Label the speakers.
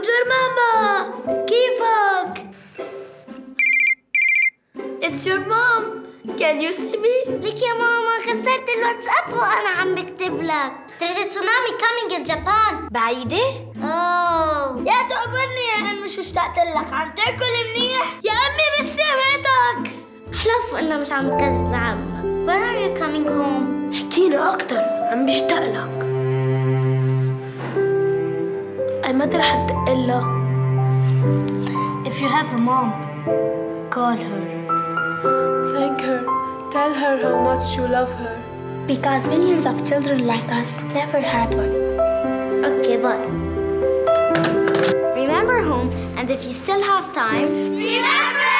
Speaker 1: بونجور ماما كيفك؟ It's your mom. Can you see me?
Speaker 2: لك يا ماما خسرت الواتساب وأنا عم بكتب لك There's a tsunami coming in Japan
Speaker 1: بعيدة؟
Speaker 2: أوه
Speaker 1: يا تقبرني يا أم مش اشتقت لك عم تاكل منيح؟ يا أمي بس سمعتك
Speaker 2: حلف إنها مش عم تكذب عمك When are you coming home?
Speaker 1: احكينا أكتر عم بشتاق لك أي متى رح تدق لها؟
Speaker 2: If you have a mom, call her.
Speaker 3: Thank her. Tell her how much you love her.
Speaker 1: Because millions of children like us never had one.
Speaker 2: Okay, bye. Remember home, and if you still have time,
Speaker 1: Remember